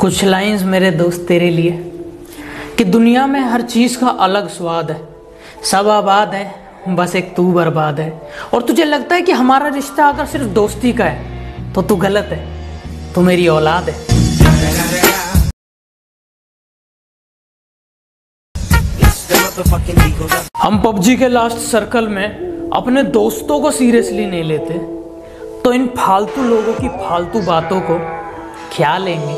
कुछ लाइंस मेरे दोस्त तेरे लिए, कि दुनिया में हर चीज़ का अलग स्वाद है। सब आबाद है, बस एक तू बर्बाद है। और तुझे लगता है कि हमारा रिश्ता अगर सिर्फ़ दोस्ती का है तो तू गलत है, तू मेरी औलाद है। हम पबजी के लास्ट सर्कल में अपने दोस्तों को सीरियसली नहीं लेते तो इन फालतू लोगों की फालतू बातों को क्या लेंगे?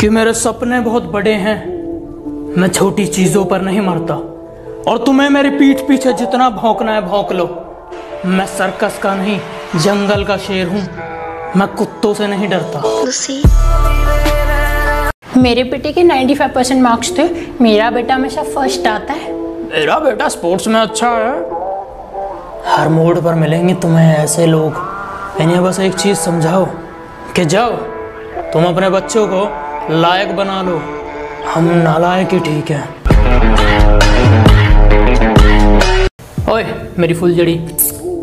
कि मेरे सपने बहुत बड़े हैं मैं छोटी चीज़ों पर नहीं मरता। और तुम्हें मेरी पीठ पीछे जितना भौंकना है भौंक लो। मैं सर्कस का नहीं जंगल का शेर हूँ। मैं कुत्तों से नहीं डरता। मेरे बेटे के 95 परसेंट मार्क्स थे। मेरा बेटा हमेशा फ़र्स्ट आता है। मेरा बेटा स्पोर्ट्स में अच्छा है। हर मोड पर मिलेंगे तुम्हें ऐसे लोग। इन्हें बस एक चीज़ समझाओ कि जाओ तुम अपने बच्चों को लायक बना लो। हम नालायक ही ठीक है। ओए मेरी फुलझड़ी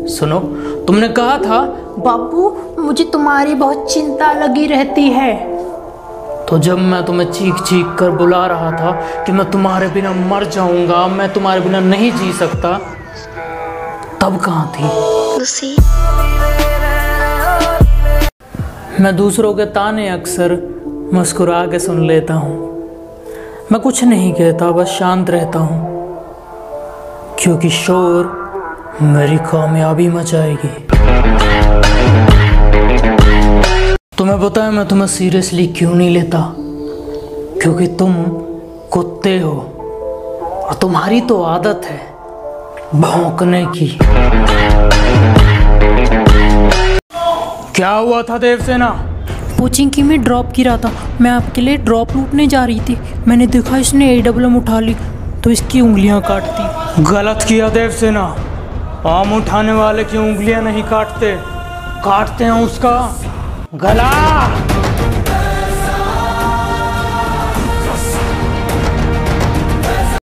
सुनो तुमने कहा था बाबू मुझे तुम्हारी बहुत चिंता लगी रहती है। तो जब मैं तुम्हें चीख चीख कर बुला रहा था कि मैं तुम्हारे बिना मर जाऊँगा मैं तुम्हारे बिना नहीं जी सकता तब कहाँ थी. मैं दूसरों के ताने अक्सर मुस्कुरा के सुन लेता हूँ। मैं कुछ नहीं कहता, बस शांत रहता हूँ। क्योंकि शोर मेरी कामयाबी मचाएगी। तुम्हें पता है, मैं तुम्हें सीरियसली क्यों नहीं लेता? क्योंकि तुम कुत्ते हो, और तुम्हारी तो आदत है भौंकने की। क्या हुआ था देवसेना? कोचिंग की मैं ड्रॉप गिरा था। मैं आपके लिए ड्रॉप लूटने जा रही थी। मैंने देखा इसने ए डब्लम उठा ली तो इसकी उंगलियाँ काट दी गलत किया देवसेना। आम उठाने वाले की उंगलियाँ नहीं काटते। काटते हैं उसका गला।